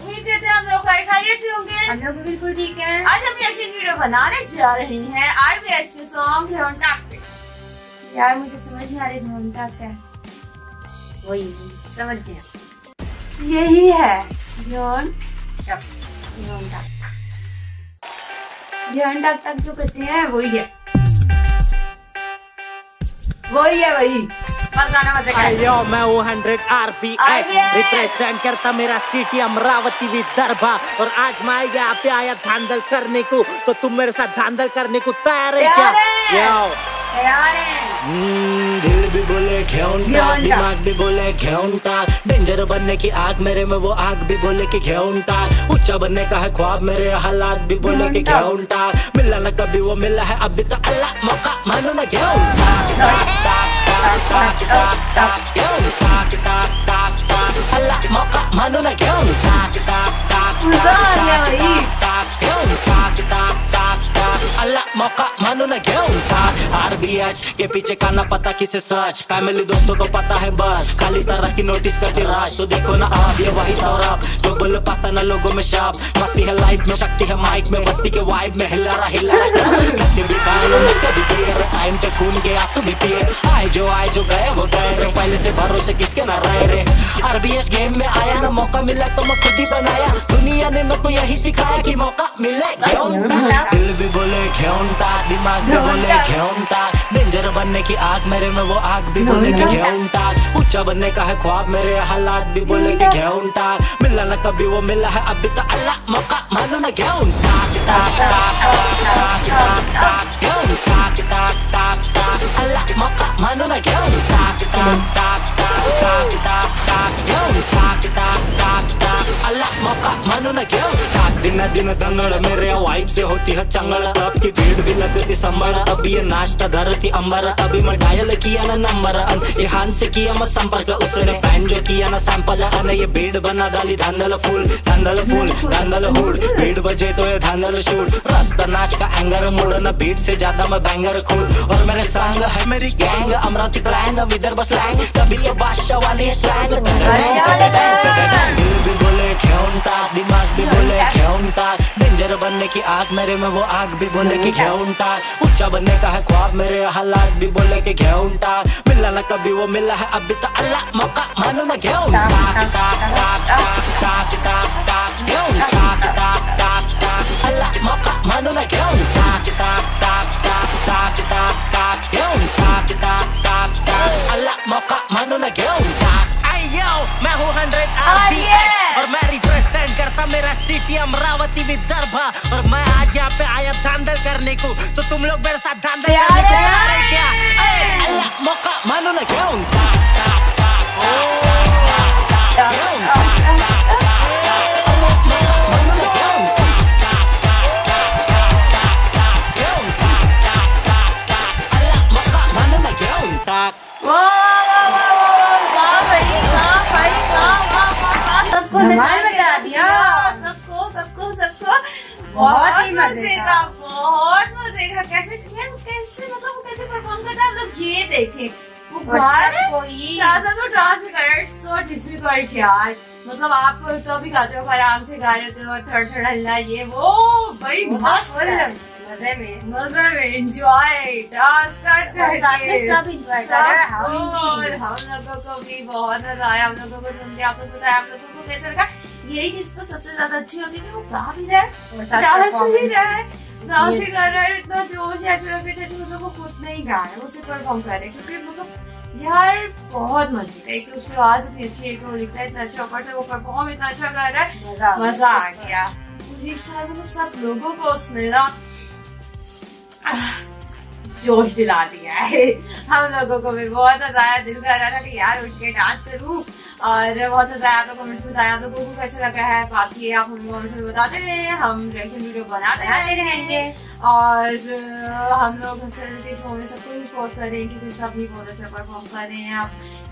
उम्मीद करते हैं लोग खैर खैरियत से होंगे हम लोग बिल्कुल ठीक है। आज हम रिएक्शन वीडियो बनाने जा रहे हैं आरबीएच के सॉन्ग पे। यार मुझे समझ नहीं आ रही है वही। समझ गया यही है। ढोन ढोंग ढोन टक टक जो कहते हैं वही है। वही है वही। अयो मैं हूँ hundred R P H. Represent करता मेरा सिटी अमरावती विदर्भा और आज मैं यहाँ पे आया धांधल करने को। तो तुम मेरे साथ धांधल करने को तैयार है क्या? यो हम्म, दिल भी बोले टाक। दिमाग भी बोले टाक डेंजर बनने की आग मेरे में वो आग भी बोले कि टाक ऊँचा बनने का है ख्वाब मेरे हालात भी बोले कि टाक मिला ना कभी वो मिला है अभी तो अल्लाह मौका मानो ना घेऊन टाक टाक टाक टाक टाक मौका मानो ना घेऊन टाक आरबीएच के पीछे का ना पता किसे सच। फैमिली दोस्तों को पता है बस। खाली तरह की नोटिस करती राज। तो देखो ना आप, ये वही सौरभ जो बोल पाता ना लोगों में शाप। मस्ती है लाइफ में, शक्ति है माइक में बस्ती के वाइब में हिला रहा हिला टाइम खून के आँसू भी पिए। आए जो आए जो गए, वो गए रे। पहले से भरोसे किसके ना रहे रे? आरबीएच गेम में आया ना, मौका मिला तो मैं खुद ही बनाया। दुनिया ने मेरे को यही सिखाया कि मौका मिले दिल भी बोले टाक दिमाग भी बोले घेऊन टाक डेंजर बनने की आग मेरे में वो आग भी बोले कि घेऊन टाक ऊँचा बनने का है ख्वाब मेरे हालात भी बोले कि घेऊन टाक मिला ना कभी वो मिला है अभी तो अल्लाह मौका मानो ना टाक अल्लाह मौका मानो ना घेऊन दिन दिन दंगड़ मेरे वाइब से होती है चंगड़ की भीड़ भी लगती संभड़ अभी ये नाश्ता धरती अंबर, अभी मैं डायल किया ना नंबर ये से किया मैं संपर्क, उसने पैन जो किया ना सैंपल अन, ये भीड़ बना डाली धांधल फूल धांधल फूल, धांधल हुड। भीड़ बजे तो ये धांधल शूट रास्ता नाच का एंगर मुड़ न भीड़ से ज़्यादा मैं बैंगर खुद। और मेरे संग है मेरी gang Amravati clang Vidarbha slang सभी ये बादशाह वाली स्लैंग बनने की आग मेरे में, वो आग भी बोले की घे टाक ऊँचा बनने का है ख्वाब मेरे, हालात भी बोले कि घे टाक मिला ना कभी वो मिला है, अभी तो अल्लाह मौका, मानो ना टाक टाक अमरावती विदर्भ। और मैं आज यहाँ पे आया धांधल करने को। तो तुम लोग मेरे साथ धांधल करने को क्या? अल्लाह मौका मानो ना क्या? टाक बहुत ही बहुत मज़े का। बहुत मज़े का। कैसे कैसे मतलब वो कैसे परफॉर्म करता है? आप लोग ये देखे। वो रहे सबको साथ साथ वो डांस भी कर रहे सो डिफ़िकल्ट यार। मतलब आप तो भी गाते हो आराम से गा रहे हो थोड़ा थोड़ा हल्ला ये वो भाई मस्त मज़े में। मज़े में। एंजॉय डांस कर सब enjoy कर रहे हैं, हम हम लोगों को भी बहुत मज़ा आया। हम लोगों को सुन के आप लोगों को बताया आप लोगों को कैसा लगा यही चीज़ तो सबसे ज़्यादा अच्छी होती है वो गा भी रहा है डांस भी रहा। है डांस भी कर रहा है इतना जोश ऐसे लगे जैसे मतलब वो खुद नहीं गा रहा है वो सिर्फ़ परफॉर्म कर रहे हैं। क्योंकि मतलब यार बहुत मज़े का एक उसकी आवाज़ इतनी अच्छी है कि वो लिखता है इतना अच्छा ऊपर से वो परफॉर्म इतना अच्छा कर रहा है। मज़ा आ गया। मतलब सब लोगों को उसने ना जोश दिला दिया है। हम लोगों को भी बहुत मज़ा आया दिल कर रहा था कि यार उठ के डांस करूँ। और बहुत मज़ा आया आप लोग कमेंट्स में बताया आप लोगों को कैसा लगा है बाकी आप हमें कमेंट्स में बताते रहे हम रिएक्शन वीडियो बनाते बनाते रहेंगे। और हम लोग में सबको भी सपोर्ट कर रहे हैं क्योंकि सभी बहुत अच्छा परफॉर्म कर रहे हैं। अब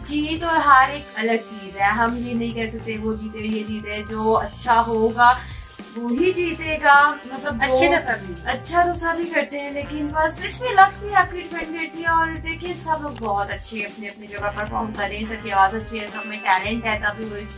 जीत और हार एक अलग चीज़ है। हम ये नहीं कह सकते वो जीते ये जीते जो अच्छा होगा वो ही जीतेगा। मतलब अच्छे तो सभी। अच्छा तो सभी करते हैं लेकिन बस इसमें लक भी आपकी और देखिए सब लोग बहुत अच्छे अपनी अपनी जगह परफॉर्म कर रहे हैं सबकी आवाज़ अच्छी है सब में टैलेंट है तभी वो इस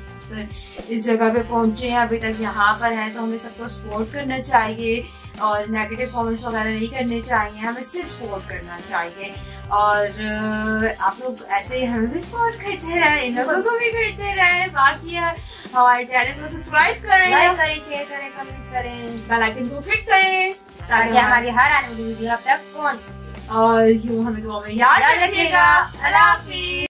इस जगह पे पहुँचे हैं अभी तक यहाँ पर हैं तो हमें सबको सपोर्ट करना चाहिए और नेगेटिव कमेंट्स वगैरह नहीं करने चाहिए हमें सिर्फ़ सपोर्ट करना चाहिए। और आप लोग ऐसे ही हमें भी सपोर्ट करते रहे इन लोगों को भी करते रहे बाकी हमारे चैनल को सब्सक्राइब करें। लाइक करें शेयर करें कमेंट करें। बेल आइकन को क्लिक करें। ताकि हमारी हर आने वाली वीडियो आप तक पहुँच सके और यूँ हमें दुआ में याद रखिएगा। अल्लाह हाफिज।